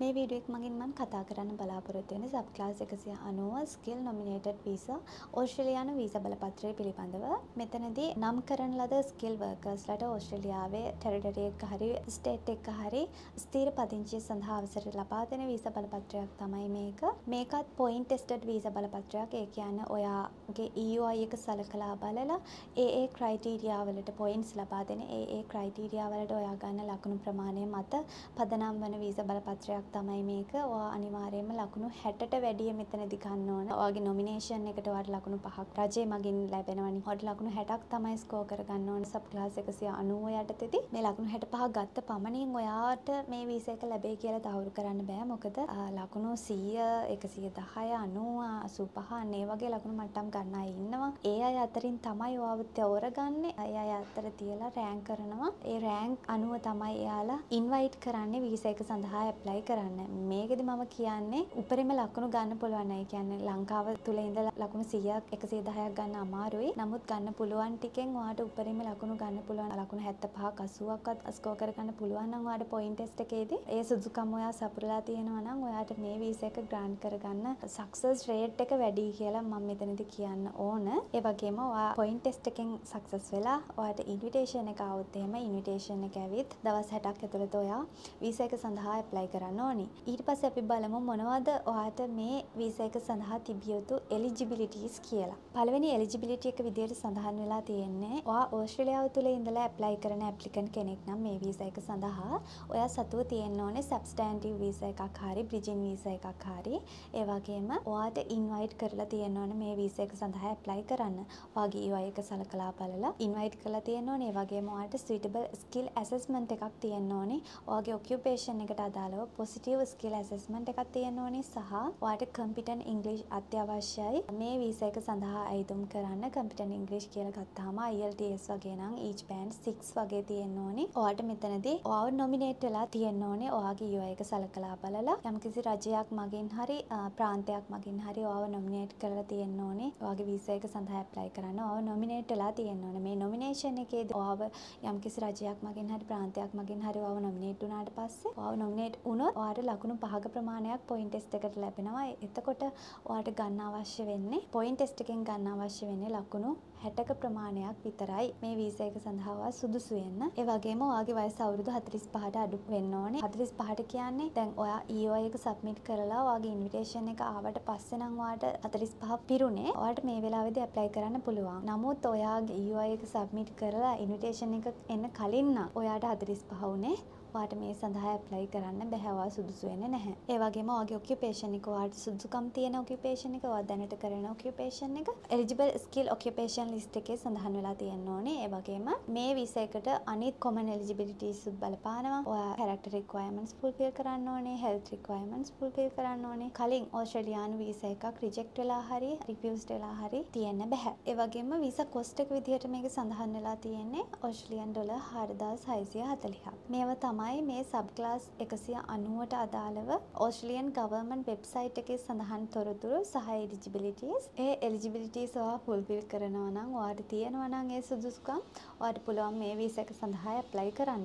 මේ වීඩියෝ එක මගින් මම කතා කරන්න බලාපොරොත්තු වෙන්නේ sub class 190 skill nominated visa ඕස්ට්‍රේලියානු visa බලපත්‍රය පිළිබඳව. මෙතනදී නම් කරන ලද ස්කිල් වර්කර්ස්ලාට ඕස්ට්‍රේලියාවේ ටෙරිටරි එක හරි ස්ටේට් එක හරි ස්ථීර පදිංචිය සඳහා අවසර ලබා දෙන වීසා බලපත්‍රයක් තමයි මේක. මේකත් පොයින්ට් ටෙස්ටඩ් වීසා බලපත්‍රයක්. ඒ කියන්නේ ඔයාගේ EUI එක සලකලා බලලා ඒ ඒ ක්‍රයිටීරියා වලට පොයින්ට්ස් ලබා දෙන ඒ ඒ ක්‍රයිටීරියා වලට ඔයා ගන්න ලකුණු ප්‍රමාණය මත පදනම් වන වීසා බලපත්‍රයක් තමයි මේක. ඔයා අනිවාර්යයෙන්ම ලකුණු 60ට වැඩිය මෙතනදි ගන්න ඕන. ඔයාගේ නොමිනේෂන් එකට ඔයාට ලකුණු 5ක් රජය මගින් ලැබෙනවනේ. ඔයාට ලකුණු 60ක් තමයි ස්කෝර් කරගන්න ඕන සබ් ක්ලාස් 190 යටතේදී. මේ ලකුණු 65 ගත්ත පමණින් ඔයාට මේ වීසා එක ලැබෙයි කියලා තහවුරු කරන්න බෑ. මොකද ලකුණු 100, 110, 90, 85 අන්න ඒ වගේ ලකුණු මට්ටම් ගන්න අය ඉන්නවා. ඒ අය අතරින් තමයි ඔයාව තෝරගන්නේ. ඒ අය අතර තියලා රෑන්ක් කරනවා. ඒ රෑන්ක් අනුව තමයි එයාලා ඉන්වයිට් කරන්නේ වීසා එක සඳහා ඇප්ලයි කරන්න. කරන්න. මේකෙදි මම කියන්නේ උපරිම ලකුණු ගන්න පුළුවන්. ඒ කියන්නේ ලංකාව තුල ඉඳලා ලකුණු 100ක් 110ක් ගන්න අමාරුයි. නමුත් ගන්න පුළුවන් ටිකෙන් ඔයාට උපරිම ලකුණු ගන්න පුළුවන්. ලකුණු 75ක් 80ක්වත් ස්කෝර් කරගන්න පුළුවන් නම් ඔයාට පොයින්ට් ටෙස්ට් එකේදී ඒ සුදුකම් ඔයා සපුරලා තියෙනවා නම් ඔයාට මේ වීසා එක ග්‍රාන්ට් කරගන්න සක්සස් රේට් එක වැඩි කියලා මම මෙතනදී කියන්න ඕන. ඒ වගේම ඔයා පොයින්ට් ටෙස්ට් එකෙන් සක්සස් වෙලා ඔයාට ඉන්විටේෂන් එක આવුත් එහෙම ඉන්විටේෂන් එක ඇවිත් දවස් 60ක් ඇතුළත ඔයා වීසා එක සඳහා ඇප්ලයි කරන්න ඕන. ඕනි. ඊට පස්සේ අපි බලමු මොනවද ඔයාට මේ වීසා එක සඳහා තිබිය යුතු එලිජිබිලිටීස් කියලා. පළවෙනි එලිජිබිලිටි එක විදිහට සඳහන් වෙලා තියෙන්නේ ඔයා ඕස්ට්‍රේලියාව තුල ඉඳලා ඇප්ලයි කරන ඇප්ලිකන්ට් කෙනෙක් නම් මේ වීසා එක සඳහා ඔයා සතුව තියෙන්න ඕනේ සබ්ස්ටැන්ටිව් වීසා එකක් හරි බ්‍රිජින් වීසා එකක් හරි. ඒ වගේම ඔයාට ඉන්වයිට් කරලා තියෙන්න ඕනේ මේ වීසා එක සඳහා ඇප්ලයි කරන්න. ඔයාගේ EY එක සලකලා බලලා ඉන්වයිට් කරලා තියෙන්න ඕනේ. ඒ වගේම ඔයාට suitable skill assessment එකක් තියෙන්න ඕනේ. ඔයාගේ occupation එකට අදාළව positive ඉන්ටර්විව් ස්කිල් ඇසස්මන්ට් එකක් තියෙන්න ඕනේ සහ ඔයාට කම්පිටන්ට් ඉංග්‍රීසි අත්‍යවශ්‍යයි. මේ වීසා එක සඳහා අයිදුම් කරන්න කම්පිටන්ට් ඉංග්‍රීසි කියලා ගත්තාම IELTS වගේ නම් each band 6 වගේ තියෙන්න ඕනේ ඔයාට මෙතනදී ඔයාව නොමිනේට් වෙලා තියෙන්න ඕනේ ඔයාගේ UI එක සලකලා බලලා. යම්කිසි රජයක් මගින් හරි ප්‍රාන්තයක් මගින් හරි ඔයාව නොමිනේට් කරලා තියෙන්න ඕනේ ඔයාගේ වීසා එක සඳහා ඇප්ලයි කරන්න ඔයාව නොමිනේට් වෙලා තියෙන්න ඕනේ මේ නොමිනේෂන් එකේදී ඔයාව යම්කිසි රජයක් මගින් හරි ප්‍රාන්තයක් මගින් හරි ඔයාව නොමිනේට් වුණාට පස්සේ ඔයාව නොමිනේට් වුණොත් ඔයාට ලකුණු පහක ප්‍රමාණයක් පොයින්ට් ටෙස්ට් එකට ලැබෙනවා. එතකොට ඔයාට ගන්න අවශ්‍ය වෙන්නේ පොයින්ට් ටෙස්ට් එකෙන් ගන්න අවශ්‍ය වෙන්නේ ලකුණු 60ක ප්‍රමාණයක් විතරයි මේ වීසා එක සඳහා ඔයා සුදුසු වෙන්න. ඒ වගේම ඔයාගේ වයස අවුරුදු 45ට අඩු වෙන්න ඕනේ. 45ට කියන්නේ දැන් ඔයා EOI එක සබ්මිට් කරලා ඔයාගේ ඉන්විටේෂන් එක ආවට පස්සේ නම් ඔයාට 45 පිරුණේ. ඔයාට මේ වෙලාවේදී ඇප්ලයි කරන්න පුළුවන්. නමුත් ඔයාගේ EOI එක සබ්මිට් කරලා ඉන්විටේෂන් එක එන්න කලින් නම් ඔයාට 45 වුණේ. ඔයාට මේ සඳහා ඇප්ලයි කරන්න බැහැ. ඔයා සුදුසු වෙන්නේ නැහැ. ඒ වගේම ඔයාගේ ඔකියුපේෂන් එක ඔයාට සුදුසුකම් තියෙන ඔකියුපේෂන් එක ඔයා දැනට කරන ඔකියුපේෂන් එක එලිජිබල් ස්කිල් ඔකියුපේෂන් ලිස්ට් එකේ සඳහන් වෙලා තියෙන්න ඕනේ. ඒ වගේම මේ වීසා එකට අනිත් කොමන් එලිජිබිලිටීස් උත් බලපානවා. ඔයා කැරක්ටර් රික්වයර්මන්ට්ස් ෆුල්ෆිල් කරන්න ඕනේ, හෙල්ත් රික්වයර්මන්ට්ස් ෆුල්ෆිල් කරන්න ඕනේ. කලින් ඕස්ට්‍රේලියානු වීසා එකක් රිජෙක්ට් වෙලා හරි රිෆියුස්ඩ් වෙලා හරි තියෙන්න බෑ. ඒ වගේම වීසා කොස්ට් එක විදිහට මේක සඳහන් වෙලා තියෙන්නේ ඕස්ට්‍රේලියන් ඩොලර් 4640ක්. මේවා තමයි මේ සබ් ක්ලාස් 190ට අදාළව ඕස්ට්‍රේලියන් ගවර්න්මන්ට් වෙබ්සයිට් එකේ සඳහන් තොරතුරු සහ එලිජිබිලිටීස්. ඒ එලිජිබිලිටීස් ඔයා ෆුල්ෆිල් කරනවා නම් ඔයාට තියෙනවා නම් ඒ සුදුසුකම් ඔයාට පුළුවන් මේ වීසා එක සඳහා ඇප්ලයි කරන්න.